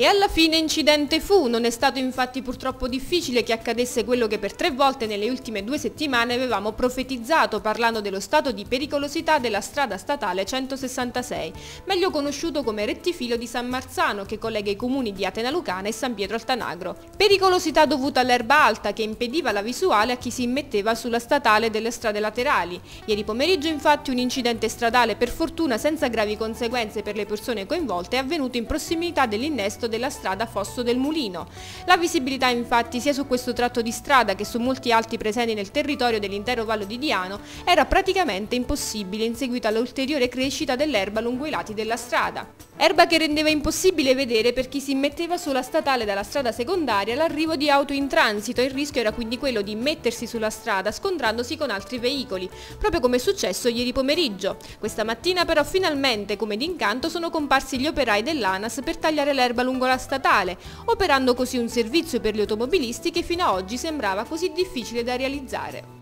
E alla fine incidente fu, non è stato infatti purtroppo difficile che accadesse quello che per tre volte nelle ultime due settimane avevamo profetizzato parlando dello stato di pericolosità della strada statale 166, meglio conosciuto come rettifilo di San Marzano che collega i comuni di Atena Lucana e San Pietro Altanagro. Pericolosità dovuta all'erba alta che impediva la visuale a chi si immetteva sulla statale delle strade laterali. Ieri pomeriggio infatti un incidente stradale per fortuna senza gravi conseguenze per le persone coinvolte è avvenuto in prossimità dell'innesto della strada Fosso del Mulino. La visibilità infatti sia su questo tratto di strada che su molti altri presenti nel territorio dell'intero Vallo di Diano era praticamente impossibile in seguito all'ulteriore crescita dell'erba lungo i lati della strada. Erba che rendeva impossibile vedere per chi si metteva sulla statale dalla strada secondaria l'arrivo di auto in transito il rischio era quindi quello di mettersi sulla strada scontrandosi con altri veicoli, proprio come è successo ieri pomeriggio. Questa mattina però finalmente, come d'incanto, sono comparsi gli operai dell'ANAS per tagliare l'erba lungo la statale, operando così un servizio per gli automobilisti che fino ad oggi sembrava così difficile da realizzare.